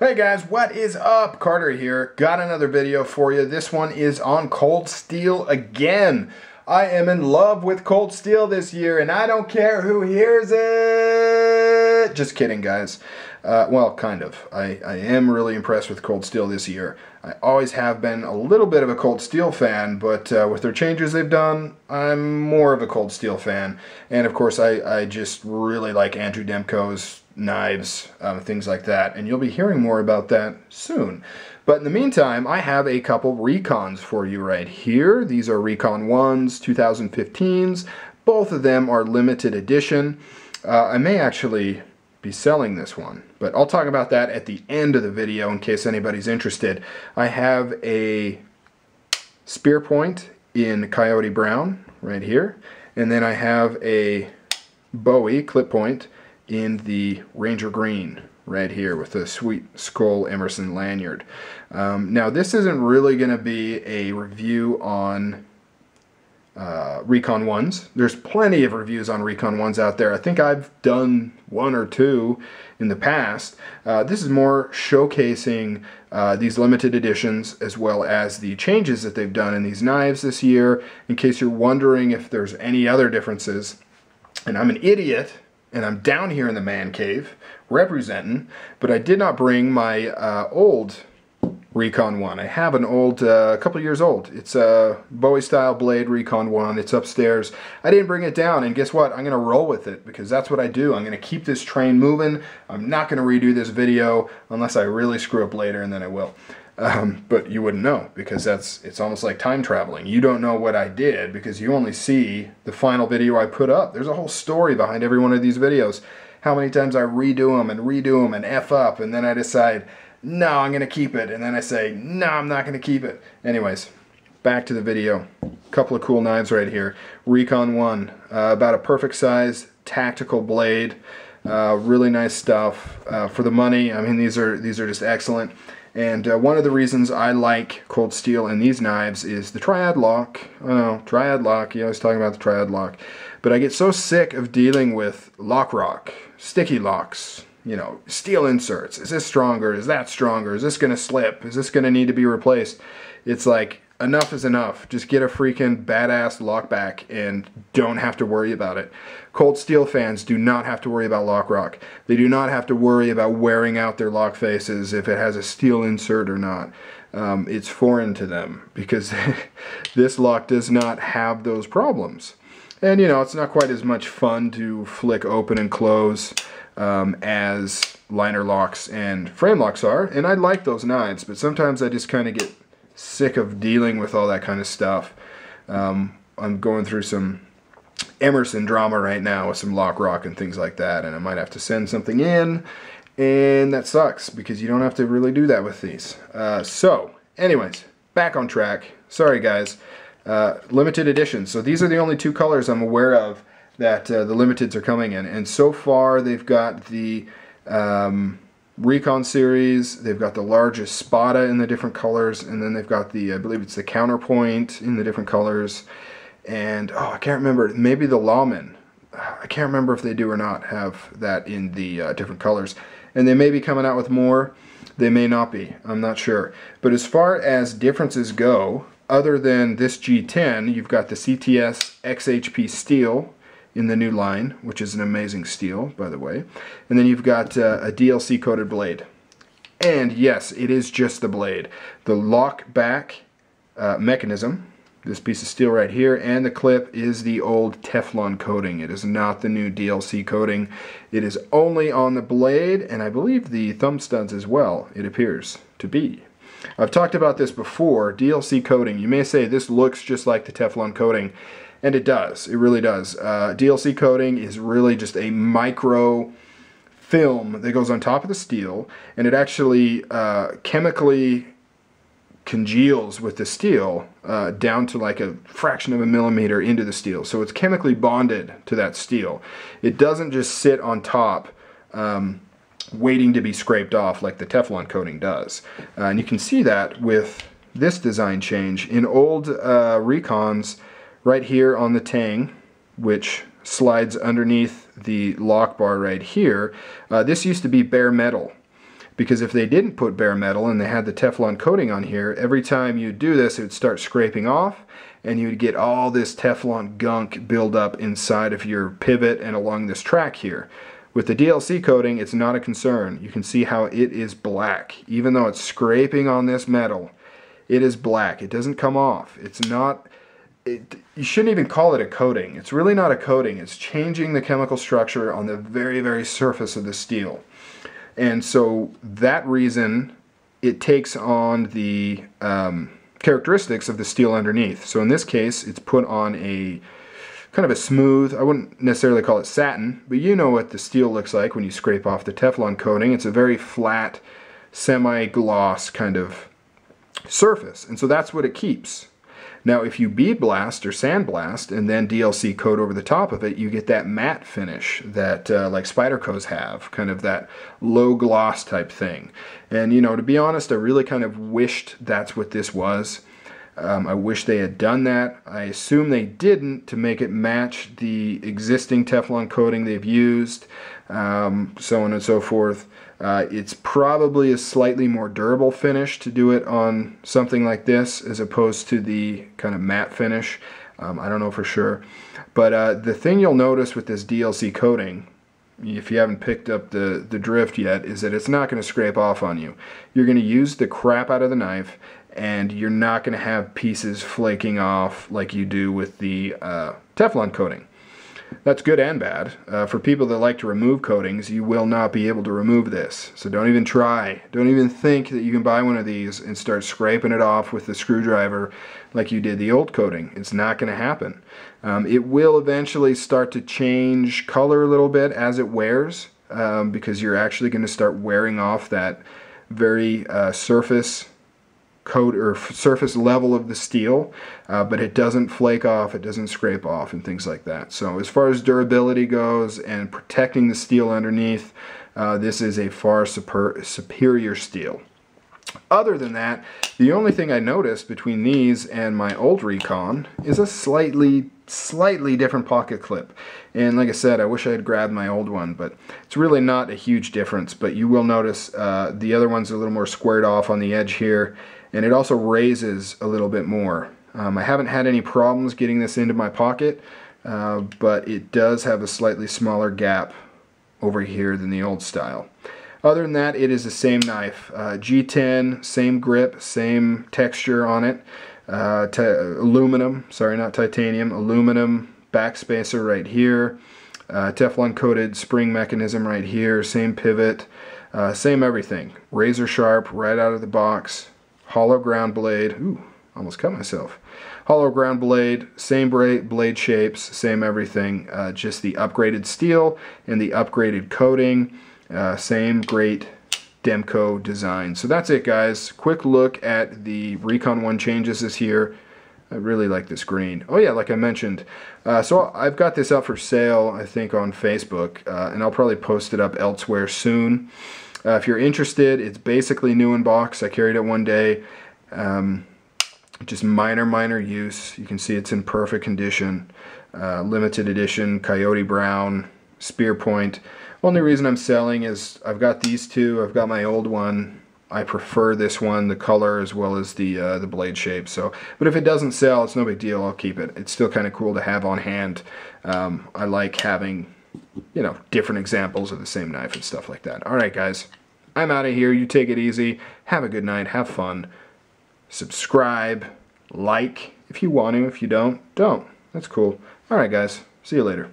Hey guys, what is up? Carter here. Got another video for you. This one is on cold steel again. I am in love with cold steel this year and I don't care who hears it. Just kidding guys. Uh, well, kind of. I, I am really impressed with cold steel this year. I always have been a little bit of a cold steel fan, but uh, with their changes they've done, I'm more of a cold steel fan. And of course, I, I just really like Andrew Demko's knives, um, things like that. And you'll be hearing more about that soon. But in the meantime, I have a couple recons for you right here. These are Recon 1s, 2015s. Both of them are limited edition. Uh, I may actually be selling this one, but I'll talk about that at the end of the video in case anybody's interested. I have a spear point in Coyote Brown right here, and then I have a Bowie clip point in the Ranger Green right here with the sweet skull Emerson lanyard. Um, now this isn't really going to be a review on uh, Recon 1s. There's plenty of reviews on Recon 1s out there. I think I've done one or two in the past. Uh, this is more showcasing uh, these limited editions as well as the changes that they've done in these knives this year in case you're wondering if there's any other differences. And I'm an idiot and I'm down here in the man cave representing, but I did not bring my uh, old Recon 1. I have an old, a uh, couple years old. It's a Bowie style blade Recon 1. It's upstairs. I didn't bring it down, and guess what? I'm going to roll with it because that's what I do. I'm going to keep this train moving. I'm not going to redo this video unless I really screw up later, and then I will. Um, but you wouldn't know because that's it's almost like time traveling. You don't know what I did because you only see the final video I put up. There's a whole story behind every one of these videos. How many times I redo them and redo them and F up and then I decide, no, I'm going to keep it. And then I say, no, I'm not going to keep it. Anyways, back to the video. Couple of cool knives right here. Recon 1, uh, about a perfect size tactical blade. Uh, really nice stuff uh, for the money. I mean, these are these are just excellent. And uh, one of the reasons I like cold steel in these knives is the triad lock. I know, triad lock, you always talking about the triad lock. But I get so sick of dealing with lock rock, sticky locks, you know, steel inserts. Is this stronger? Is that stronger? Is this going to slip? Is this going to need to be replaced? It's like, enough is enough. Just get a freaking badass lockback and don't have to worry about it. Cold Steel fans do not have to worry about lock rock. They do not have to worry about wearing out their lock faces if it has a steel insert or not. Um, it's foreign to them because this lock does not have those problems. And you know, it's not quite as much fun to flick open and close um, as liner locks and frame locks are. And I like those knives, but sometimes I just kind of get sick of dealing with all that kind of stuff. Um, I'm going through some Emerson drama right now with some lock rock and things like that, and I might have to send something in, and that sucks because you don't have to really do that with these. Uh, so, anyways, back on track. Sorry, guys. Uh, limited edition. So these are the only two colors I'm aware of that uh, the limiteds are coming in, and so far they've got the um, Recon series. They've got the large Espada in the different colors, and then they've got the, I believe it's the Counterpoint in the different colors. And, oh, I can't remember, maybe the Lawman. I can't remember if they do or not have that in the uh, different colors. And they may be coming out with more. They may not be. I'm not sure. But as far as differences go, other than this G10, you've got the CTS XHP steel, in the new line, which is an amazing steel, by the way. And then you've got uh, a DLC coated blade. And yes, it is just the blade. The lock back uh, mechanism, this piece of steel right here, and the clip is the old Teflon coating. It is not the new DLC coating. It is only on the blade, and I believe the thumb studs as well, it appears to be. I've talked about this before, DLC coating. You may say this looks just like the Teflon coating. And it does. It really does. Uh, DLC coating is really just a micro film that goes on top of the steel, and it actually uh, chemically congeals with the steel uh, down to like a fraction of a millimeter into the steel. So it's chemically bonded to that steel. It doesn't just sit on top um, waiting to be scraped off like the Teflon coating does. Uh, and you can see that with this design change. In old uh, Recons, right here on the tang, which slides underneath the lock bar right here. Uh, this used to be bare metal. because if they didn't put bare metal and they had the Teflon coating on here, every time you do this, it would start scraping off and you would get all this Teflon gunk build up inside of your pivot and along this track here. With the DLC coating, it's not a concern. You can see how it is black. Even though it's scraping on this metal, it is black. It doesn't come off. It's not, it, you shouldn't even call it a coating. It's really not a coating. It's changing the chemical structure on the very, very surface of the steel. And so that reason, it takes on the um, characteristics of the steel underneath. So in this case, it's put on a kind of a smooth, I wouldn't necessarily call it satin, but you know what the steel looks like when you scrape off the Teflon coating. It's a very flat, semi-gloss kind of surface. And so that's what it keeps. Now, if you bead blast or sandblast and then DLC coat over the top of it, you get that matte finish that uh, like Spyderco's have, kind of that low gloss type thing. And you know, to be honest, I really kind of wished that's what this was. Um, I wish they had done that. I assume they didn't to make it match the existing Teflon coating they've used, um, so on and so forth. Uh, it's probably a slightly more durable finish to do it on something like this as opposed to the kind of matte finish. Um, I don't know for sure. But uh, the thing you'll notice with this DLC coating, if you haven't picked up the, the drift yet, is that it's not going to scrape off on you. You're going to use the crap out of the knife and you're not going to have pieces flaking off like you do with the uh, Teflon coating. That's good and bad. Uh, for people that like to remove coatings, you will not be able to remove this. So don't even try. Don't even think that you can buy one of these and start scraping it off with the screwdriver like you did the old coating. It's not going to happen. Um, it will eventually start to change color a little bit as it wears um, because you're actually going to start wearing off that very uh, surface coat or surface level of the steel, uh, but it doesn't flake off, it doesn't scrape off, and things like that. So as far as durability goes and protecting the steel underneath, uh, this is a far super superior steel. Other than that, the only thing I noticed between these and my old Recon is a slightly, slightly different pocket clip. And like I said, I wish I had grabbed my old one, but it's really not a huge difference. But you will notice uh, the other one's a little more squared off on the edge here, and it also raises a little bit more. Um, I haven't had any problems getting this into my pocket, uh, but it does have a slightly smaller gap over here than the old style. Other than that, it is the same knife. Uh, G10, same grip, same texture on it. Uh, aluminum, sorry, not titanium, aluminum backspacer right here. Uh, Teflon coated spring mechanism right here, same pivot, uh, same everything. Razor sharp right out of the box hollow ground blade. Ooh, almost cut myself. Hollow ground blade, same blade shapes, same everything, uh, just the upgraded steel and the upgraded coating, uh, same great Demko design. So that's it guys. Quick look at the Recon 1 changes this year. I really like this green. Oh yeah, like I mentioned. Uh, so I've got this up for sale, I think, on Facebook, uh, and I'll probably post it up elsewhere soon. Uh, if you're interested, it's basically new in box. I carried it one day. Um, just minor, minor use. You can see it's in perfect condition. Uh, limited edition, Coyote Brown, Spear Point. Only reason I'm selling is I've got these two. I've got my old one. I prefer this one, the color as well as the uh, the blade shape. So, but if it doesn't sell, it's no big deal. I'll keep it. It's still kind of cool to have on hand. Um, I like having you know, different examples of the same knife and stuff like that. All right, guys, I'm out of here. You take it easy. Have a good night. Have fun. Subscribe, like if you want to. If you don't, don't. That's cool. All right, guys. See you later.